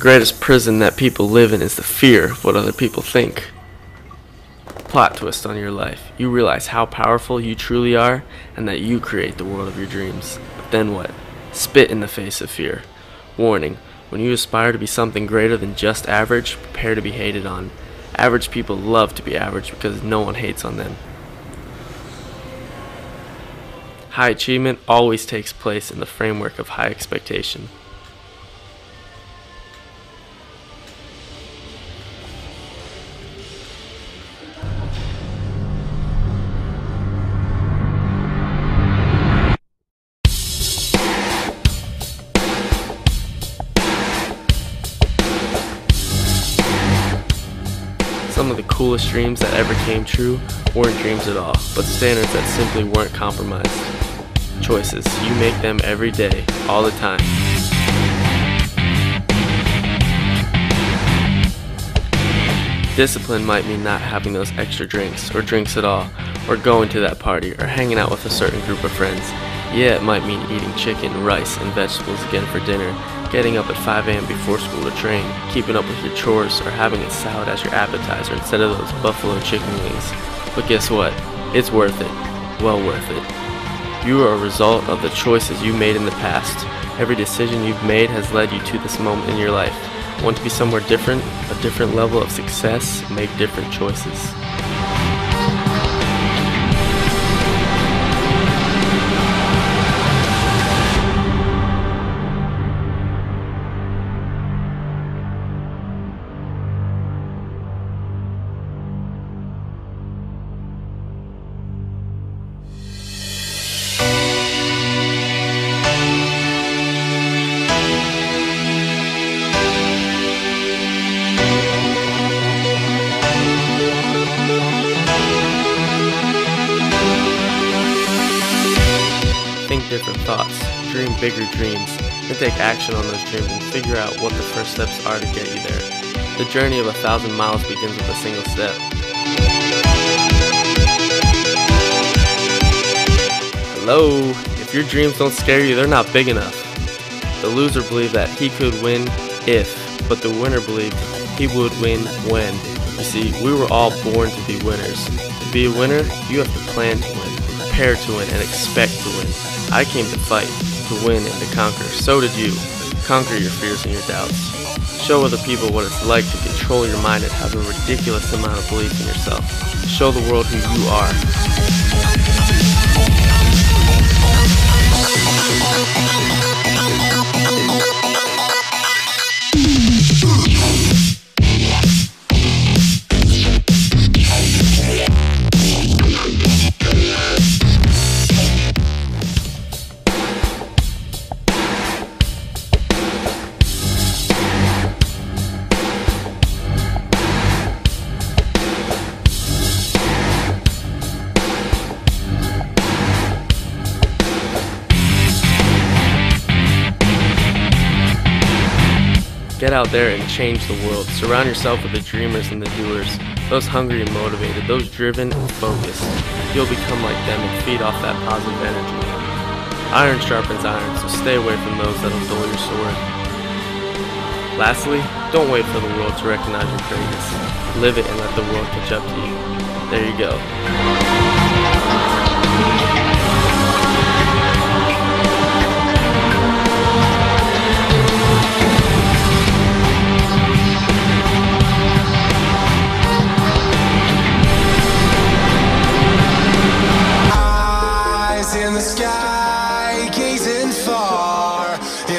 greatest prison that people live in is the fear of what other people think. Plot twist on your life. You realize how powerful you truly are and that you create the world of your dreams. But then what? Spit in the face of fear. Warning when you aspire to be something greater than just average, prepare to be hated on. Average people love to be average because no one hates on them. High achievement always takes place in the framework of high expectation. Some of the coolest dreams that ever came true weren't dreams at all, but standards that simply weren't compromised. Choices, you make them every day, all the time. Discipline might mean not having those extra drinks, or drinks at all, or going to that party, or hanging out with a certain group of friends. Yeah, it might mean eating chicken, rice, and vegetables again for dinner, getting up at 5 a.m. before school to train, keeping up with your chores, or having a salad as your appetizer instead of those buffalo chicken wings. But guess what? It's worth it. Well worth it. You are a result of the choices you made in the past. Every decision you've made has led you to this moment in your life. Want to be somewhere different, a different level of success? Make different choices. Different thoughts, dream bigger dreams, and take action on those dreams and figure out what the first steps are to get you there. The journey of a thousand miles begins with a single step. Hello, if your dreams don't scare you, they're not big enough. The loser believed that he could win if, but the winner believed he would win when. You see, we were all born to be winners. To be a winner, you have to plan to win, prepare to win, and expect to win. I came to fight, to win, and to conquer. So did you. Conquer your fears and your doubts. Show other people what it's like to control your mind and have a ridiculous amount of belief in yourself. Show the world who you are. Get out there and change the world. Surround yourself with the dreamers and the doers, those hungry and motivated, those driven and focused. You'll become like them and feed off that positive energy. Iron sharpens iron, so stay away from those that'll dull your sword. Lastly, don't wait for the world to recognize your greatness. Live it and let the world catch up to you. There you go.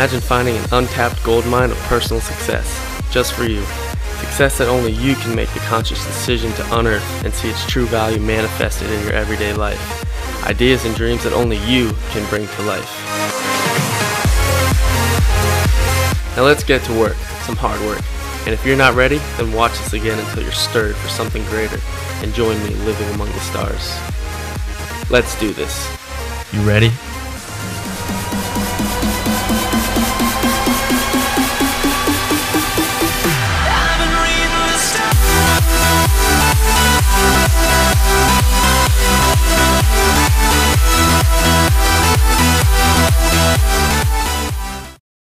Imagine finding an untapped gold mine of personal success, just for you. Success Success that only you can make the conscious decision to unearth and see its true value manifested in your everyday life. Ideas and dreams that only you can bring to life. Now let's get to work, some hard work. And if you're not ready, then watch this again until you're stirred for something greater and join me living among the stars. Let's do this. You ready?